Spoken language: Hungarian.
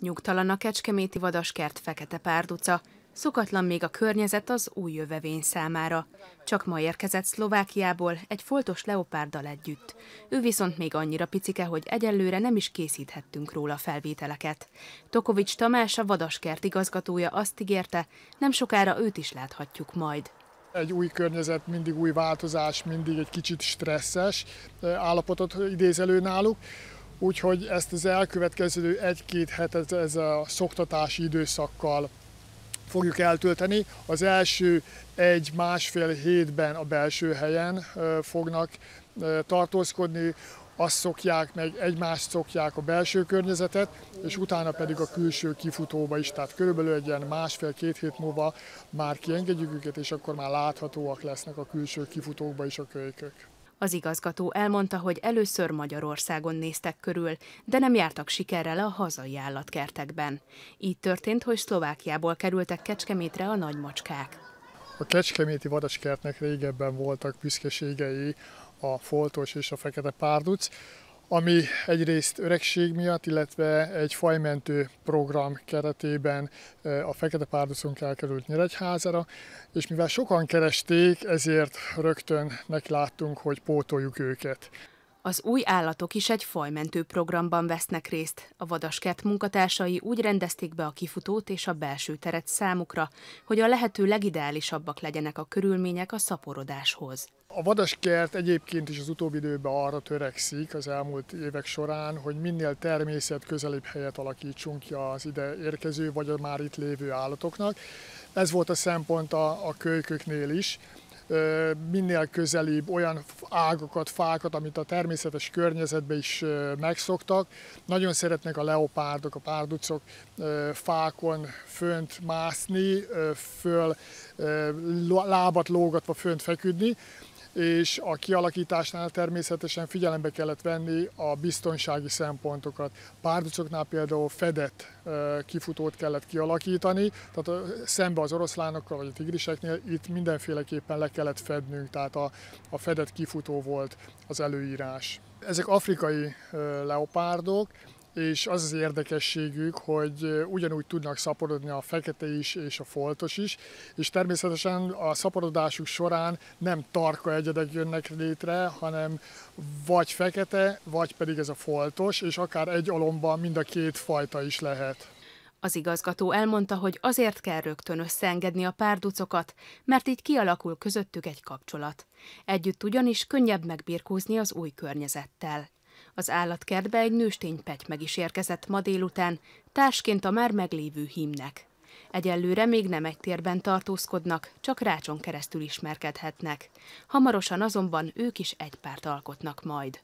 Nyugtalan a kecskeméti vadaskert fekete párduca, szokatlan még a környezet az új jövevény számára. Csak ma érkezett Szlovákiából egy foltos leopárddal együtt. Ő viszont még annyira picike, hogy egyelőre nem is készíthettünk róla felvételeket. Tokovics Tamás, a vadaskert igazgatója azt ígérte, nem sokára őt is láthatjuk majd egy új környezet, mindig új változás, mindig egy kicsit stresszes állapotot idéz elő náluk. Úgyhogy ezt az elkövetkező egy-két hetet ez a szoktatási időszakkal fogjuk eltölteni. Az első egy-másfél hétben a belső helyen fognak tartózkodni, azt szokják meg, egymást szokják a belső környezetet, és utána pedig a külső kifutóba is, tehát körülbelül egy ilyen másfél-két hét múlva már kiengedjük őket, és akkor már láthatóak lesznek a külső kifutókba is a kölykök. Az igazgató elmondta, hogy először Magyarországon néztek körül, de nem jártak sikerrel a hazai állatkertekben. Így történt, hogy Szlovákiából kerültek Kecskemétre a nagymacskák. A Kecskeméti vadaskertnek régebben voltak büszkeségei a foltos és a fekete párduc, ami egyrészt öregség miatt, illetve egy fajmentő program keretében a Fekete Párducunk elkerült Nyíregyházára, és mivel sokan keresték, ezért rögtön nekláttunk, hogy pótoljuk őket. Az új állatok is egy fajmentő programban vesznek részt. A vadaskert munkatársai úgy rendezték be a kifutót és a belső teret számukra, hogy a lehető legideálisabbak legyenek a körülmények a szaporodáshoz. A vadaskert egyébként is az utóbbi időben arra törekszik az elmúlt évek során, hogy minél természet közelibb helyet alakítsunk ki az ide érkező vagy a már itt lévő állatoknak. Ez volt a szempont a, a kölyköknél is, minél közelibb olyan ágakat, fákat, amit a természetes környezetben is megszoktak. Nagyon szeretnek a leopárdok, a párducok fákon fönt mászni, föl lábat lógatva fönt feküdni és a kialakításnál természetesen figyelembe kellett venni a biztonsági szempontokat. Párducoknál például fedett kifutót kellett kialakítani, tehát szembe az oroszlánokkal vagy a tigriseknél itt mindenféleképpen le kellett fednünk, tehát a, a fedett kifutó volt az előírás. Ezek afrikai leopárdok, és az az érdekességük, hogy ugyanúgy tudnak szaporodni a fekete is és a foltos is, és természetesen a szaporodásuk során nem tarka egyedek jönnek létre, hanem vagy fekete, vagy pedig ez a foltos, és akár egy alomban mind a két fajta is lehet. Az igazgató elmondta, hogy azért kell rögtön összeengedni a párducokat, mert így kialakul közöttük egy kapcsolat. Együtt ugyanis könnyebb megbirkózni az új környezettel. Az állatkertbe egy nőstény pety meg is érkezett ma délután, társként a már meglévő hímnek. Egyelőre még nem egy térben tartózkodnak, csak rácson keresztül ismerkedhetnek. Hamarosan azonban ők is egy párt alkotnak majd.